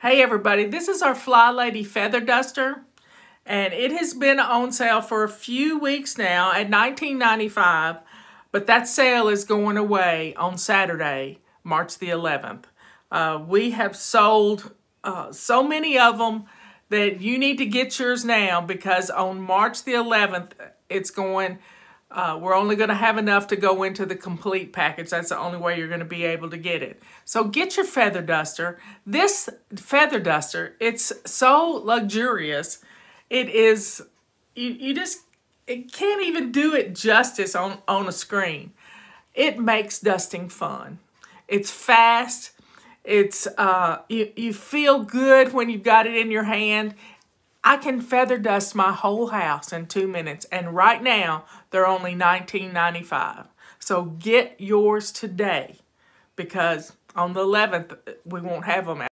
Hey everybody, this is our FlyLady Feather Duster and it has been on sale for a few weeks now at $19.95 but that sale is going away on Saturday, March the 11th. Uh, we have sold uh, so many of them that you need to get yours now because on March the 11th it's going uh, we're only going to have enough to go into the complete package. That's the only way you're going to be able to get it. So get your feather duster. This feather duster, it's so luxurious. It is, you, you just, it can't even do it justice on, on a screen. It makes dusting fun. It's fast. It's, uh, you, you feel good when you've got it in your hand I can feather dust my whole house in two minutes. And right now, they're only $19.95. So get yours today because on the 11th, we won't have them